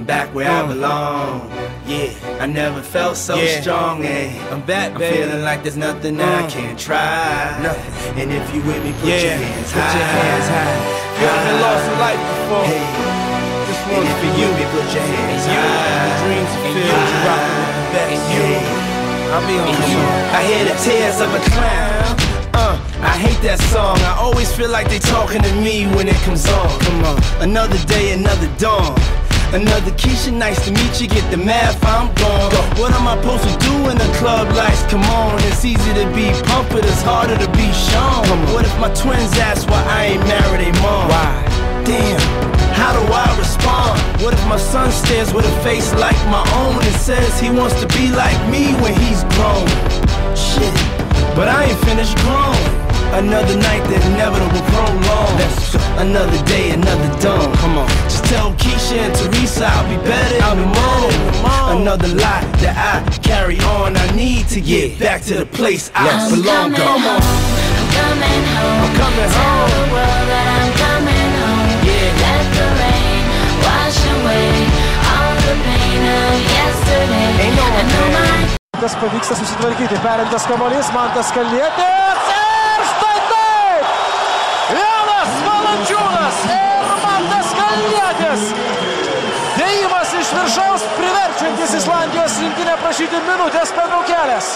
I'm back where I belong. Yeah, I never felt so Yeah. strong. Eh. I'm back, I'm baby. feeling like there's nothing that I Mm. can't try. Nothing. And if you with me, put Yeah, your hands put high. your hands high. You been lost in life before? Hey, This and one's if for you you. me, put your hands And you, high. the dreams And fulfilled, you, you rockin' with the best. Yeah. I'll be on And you. you, I hear the tears of a clown. Uh, I hate that song. I always feel like they talking to me when it comes on. Come on, another day, another dawn. Another Keisha, nice to meet you. Get the math, I'm gone. What am I supposed to do when the club lights come on? It's easy to be pumped, but it's harder to be shown. What if my twins ask why I ain't married a mom? Why? Damn, how do I respond? What if my son stares with a face like my own and says he wants to be like me when he's grown? Shit, but I ain't finished grown. Another night that inevitable prolong. Another day, another dawn. Come on. Just tell Keisha and Teresa I'll be better in the morning. Another lie that I carry on. I need to get back to the place I I'm belong. coming Come on. home. I'm coming home. I'm coming home. Tell the world that I'm coming home. Yeah. Let the rain wash away all the pain of yesterday. Ain't no I know my Kas pavyksta susitvarkyti, perimtas kamuolys, Mantas Kalnietis ir viršaus priverčiantis Islandijos rinktinę prašyti minutės pertraukėlės.